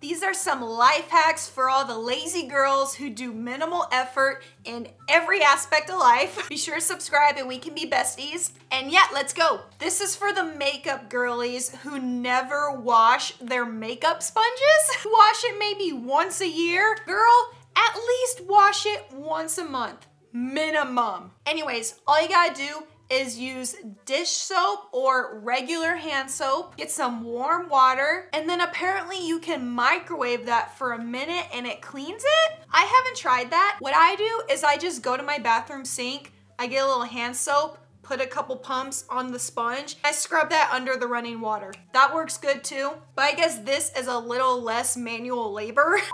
These are some life hacks for all the lazy girls who do minimal effort in every aspect of life. Be sure to subscribe and we can be besties. And yeah, let's go. This is for the makeup girlies who never wash their makeup sponges. Wash it maybe once a year. Girl, at least wash it once a month. Minimum. Anyways, all you gotta do is use dish soap or regular hand soap. Get some warm water and then apparently you can microwave that for a minute and it cleans it. I haven't tried that. What I do is I just go to my bathroom sink, I get a little hand soap, put a couple pumps on the sponge. I scrub that under the running water. That works good too, but I guess this is a little less manual labor.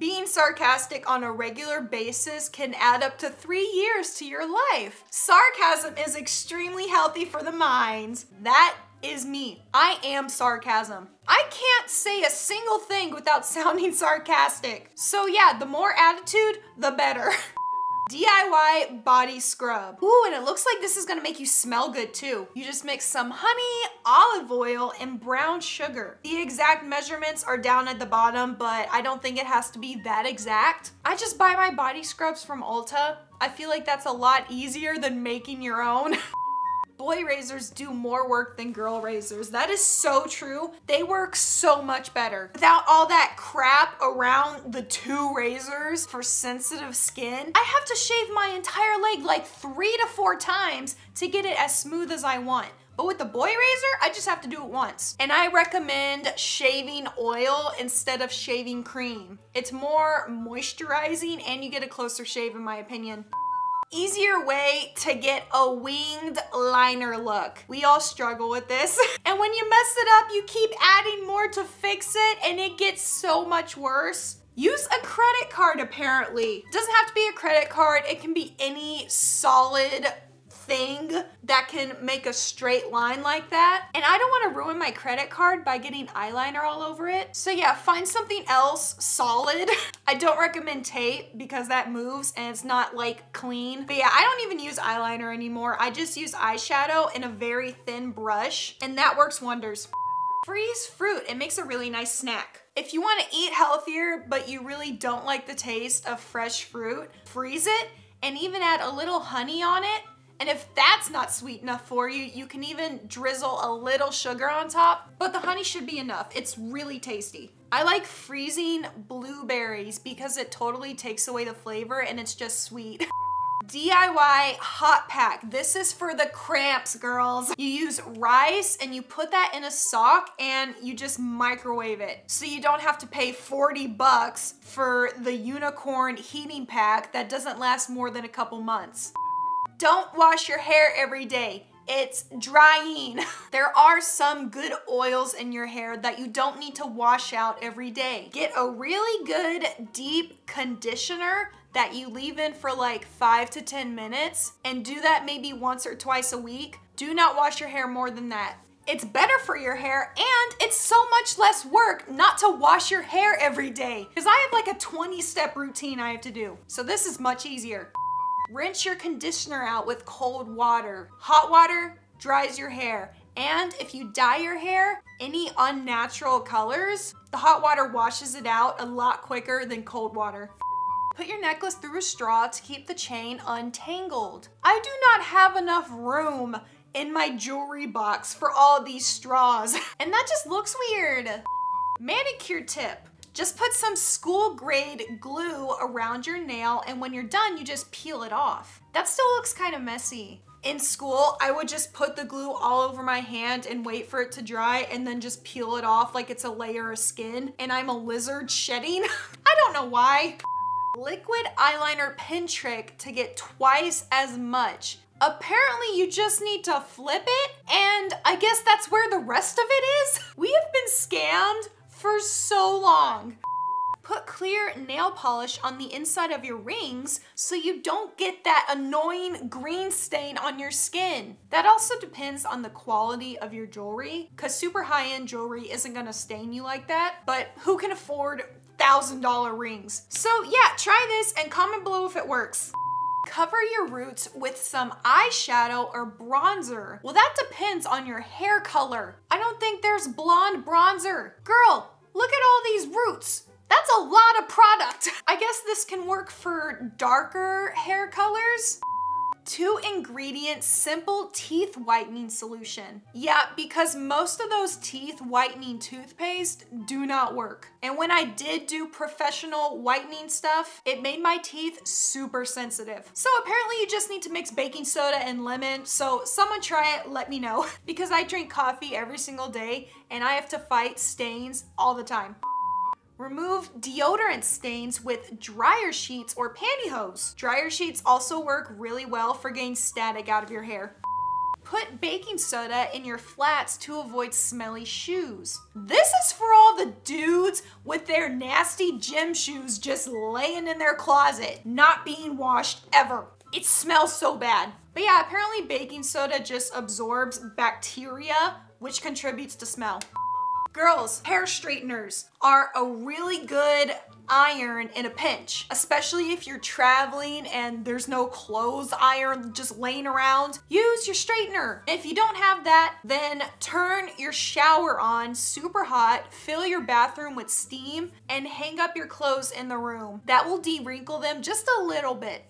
Being sarcastic on a regular basis can add up to three years to your life. Sarcasm is extremely healthy for the mind. That is me. I am sarcasm. I can't say a single thing without sounding sarcastic. So yeah, the more attitude, the better. DIY body scrub. Ooh, and it looks like this is gonna make you smell good too. You just mix some honey, olive oil, and brown sugar. The exact measurements are down at the bottom, but I don't think it has to be that exact. I just buy my body scrubs from Ulta. I feel like that's a lot easier than making your own. boy razors do more work than girl razors. That is so true. They work so much better. Without all that crap around the two razors for sensitive skin, I have to shave my entire leg like three to four times to get it as smooth as I want. But with the boy razor, I just have to do it once. And I recommend shaving oil instead of shaving cream. It's more moisturizing and you get a closer shave in my opinion easier way to get a winged liner look. We all struggle with this. and when you mess it up, you keep adding more to fix it and it gets so much worse. Use a credit card apparently. Doesn't have to be a credit card. It can be any solid thing that can make a straight line like that. And I don't wanna ruin my credit card by getting eyeliner all over it. So yeah, find something else solid. I don't recommend tape because that moves and it's not like clean. But yeah, I don't even use eyeliner anymore. I just use eyeshadow in a very thin brush and that works wonders. Freeze fruit, it makes a really nice snack. If you wanna eat healthier, but you really don't like the taste of fresh fruit, freeze it and even add a little honey on it and if that's not sweet enough for you, you can even drizzle a little sugar on top, but the honey should be enough. It's really tasty. I like freezing blueberries because it totally takes away the flavor and it's just sweet. DIY hot pack. This is for the cramps, girls. You use rice and you put that in a sock and you just microwave it. So you don't have to pay 40 bucks for the unicorn heating pack that doesn't last more than a couple months. Don't wash your hair every day. It's drying. there are some good oils in your hair that you don't need to wash out every day. Get a really good deep conditioner that you leave in for like five to 10 minutes and do that maybe once or twice a week. Do not wash your hair more than that. It's better for your hair and it's so much less work not to wash your hair every day because I have like a 20 step routine I have to do. So this is much easier. Rinse your conditioner out with cold water. Hot water dries your hair. And if you dye your hair any unnatural colors, the hot water washes it out a lot quicker than cold water. Put your necklace through a straw to keep the chain untangled. I do not have enough room in my jewelry box for all these straws. And that just looks weird. Manicure tip. Just put some school grade glue around your nail and when you're done, you just peel it off. That still looks kind of messy. In school, I would just put the glue all over my hand and wait for it to dry and then just peel it off like it's a layer of skin and I'm a lizard shedding. I don't know why. Liquid eyeliner pin trick to get twice as much. Apparently you just need to flip it and I guess that's where the rest of it is. We have been scammed for so long. Put clear nail polish on the inside of your rings so you don't get that annoying green stain on your skin. That also depends on the quality of your jewelry because super high-end jewelry isn't gonna stain you like that, but who can afford $1,000 rings? So yeah, try this and comment below if it works. Cover your roots with some eyeshadow or bronzer. Well, that depends on your hair color. I don't think there's blonde bronzer. Girl, Look at all these roots. That's a lot of product. I guess this can work for darker hair colors two ingredient simple teeth whitening solution. Yeah, because most of those teeth whitening toothpaste do not work. And when I did do professional whitening stuff, it made my teeth super sensitive. So apparently you just need to mix baking soda and lemon. So someone try it, let me know. because I drink coffee every single day and I have to fight stains all the time. Remove deodorant stains with dryer sheets or pantyhose. Dryer sheets also work really well for getting static out of your hair. Put baking soda in your flats to avoid smelly shoes. This is for all the dudes with their nasty gym shoes just laying in their closet, not being washed ever. It smells so bad. But yeah, apparently baking soda just absorbs bacteria, which contributes to smell. Girls, hair straighteners are a really good iron in a pinch, especially if you're traveling and there's no clothes iron just laying around. Use your straightener. If you don't have that, then turn your shower on super hot, fill your bathroom with steam, and hang up your clothes in the room. That will de-wrinkle them just a little bit.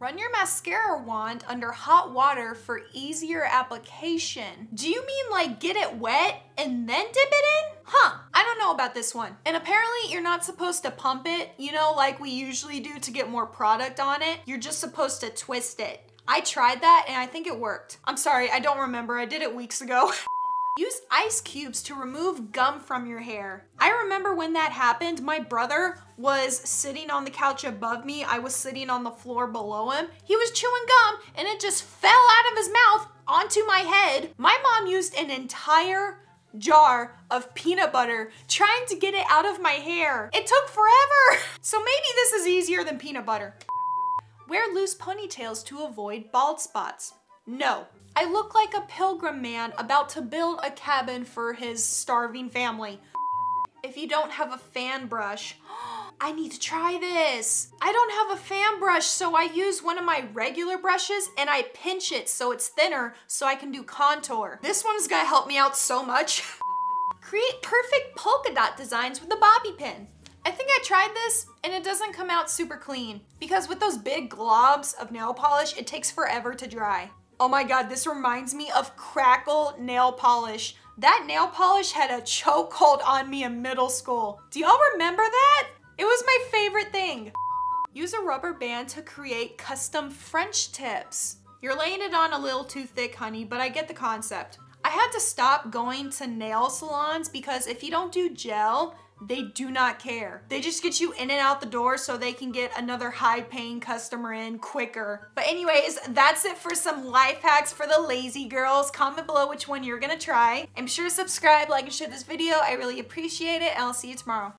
Run your mascara wand under hot water for easier application. Do you mean like get it wet and then dip it in? Huh, I don't know about this one. And apparently you're not supposed to pump it, you know, like we usually do to get more product on it. You're just supposed to twist it. I tried that and I think it worked. I'm sorry, I don't remember. I did it weeks ago. Use ice cubes to remove gum from your hair. I remember when that happened, my brother was sitting on the couch above me. I was sitting on the floor below him. He was chewing gum and it just fell out of his mouth onto my head. My mom used an entire jar of peanut butter trying to get it out of my hair. It took forever. So maybe this is easier than peanut butter. Wear loose ponytails to avoid bald spots. No, I look like a pilgrim man about to build a cabin for his starving family. If you don't have a fan brush, I need to try this. I don't have a fan brush, so I use one of my regular brushes and I pinch it so it's thinner so I can do contour. This one's gonna help me out so much. Create perfect polka dot designs with a bobby pin. I think I tried this and it doesn't come out super clean because with those big globs of nail polish, it takes forever to dry. Oh my God, this reminds me of Crackle nail polish. That nail polish had a chokehold on me in middle school. Do y'all remember that? It was my favorite thing. Use a rubber band to create custom French tips. You're laying it on a little too thick, honey, but I get the concept. I had to stop going to nail salons because if you don't do gel, they do not care. They just get you in and out the door so they can get another high paying customer in quicker. But anyways, that's it for some life hacks for the lazy girls. Comment below which one you're gonna try. I'm sure subscribe, like, and share this video. I really appreciate it and I'll see you tomorrow.